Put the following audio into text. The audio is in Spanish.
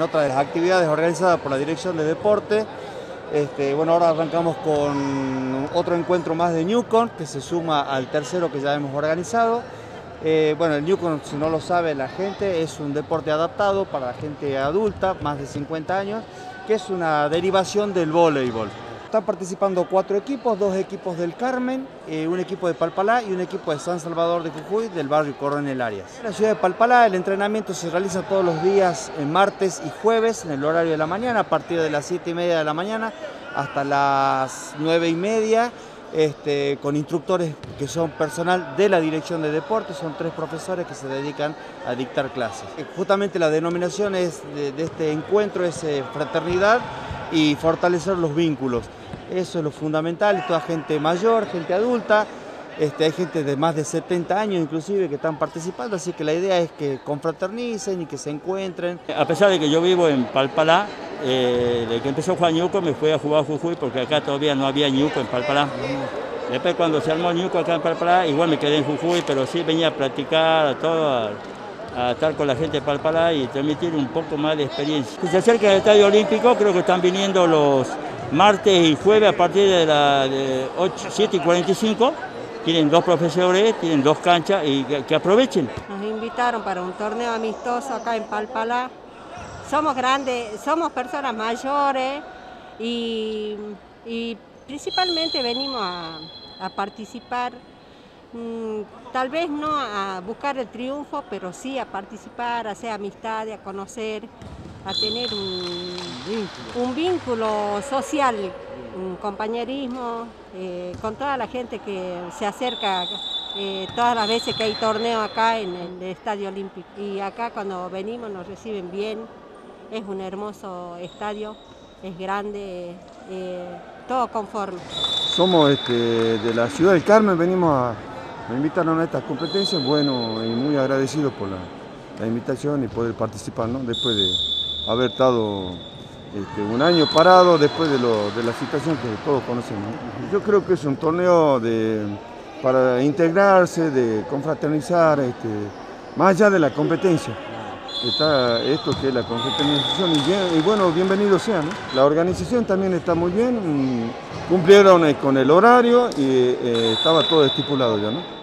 en otra de las actividades organizadas por la Dirección de Deporte. Este, bueno, ahora arrancamos con otro encuentro más de Newcon, que se suma al tercero que ya hemos organizado. Eh, bueno, el Newcon, si no lo sabe la gente, es un deporte adaptado para la gente adulta, más de 50 años, que es una derivación del voleibol. Están participando cuatro equipos, dos equipos del Carmen, eh, un equipo de Palpalá y un equipo de San Salvador de Jujuy del barrio Coronel Arias. En la ciudad de Palpalá el entrenamiento se realiza todos los días, en martes y jueves, en el horario de la mañana, a partir de las 7 y media de la mañana hasta las 9 y media. Este, con instructores que son personal de la Dirección de Deportes, son tres profesores que se dedican a dictar clases. Justamente la denominación es de, este encuentro es eh, fraternidad y fortalecer los vínculos. Eso es lo fundamental, toda gente mayor, gente adulta, este, hay gente de más de 70 años inclusive que están participando, así que la idea es que confraternicen y que se encuentren. A pesar de que yo vivo en Palpalá, eh, desde que empezó Juan Ñuco me fui a jugar a Jujuy porque acá todavía no había Ñuco en Palpalá. Después cuando se armó Ñuco acá en Palpalá, igual me quedé en Jujuy, pero sí venía a practicar a todo, a, estar con la gente de Palpalá y transmitir un poco más de experiencia. Se acerca el Estadio Olímpico, creo que están viniendo los martes y jueves a partir de las 7 y 45 tienen dos profesores, tienen dos canchas y que, aprovechen. Nos invitaron para un torneo amistoso acá en Palpalá. Somos grandes, somos personas mayores y, principalmente venimos a, participar, tal vez no a buscar el triunfo, pero sí a participar, a hacer amistad, a conocer, a tener un, un vínculo social un compañerismo eh, con toda la gente que se acerca eh, todas las veces que hay torneo acá en el Estadio Olímpico. Y acá cuando venimos nos reciben bien, es un hermoso estadio, es grande, eh, todo conforme. Somos este, de la ciudad del Carmen, venimos a, invitarnos a estas competencias, bueno y muy agradecidos por la, invitación y poder participar después de haber estado este, un año parado después de, la situación que todos conocemos. Yo creo que es un torneo para integrarse, de confraternizar, este, más allá de la competencia. Está esto que es la confraternización y, bueno, bienvenido sea. La organización también está muy bien, cumplieron con el horario y eh, estaba todo estipulado ya. ¿no?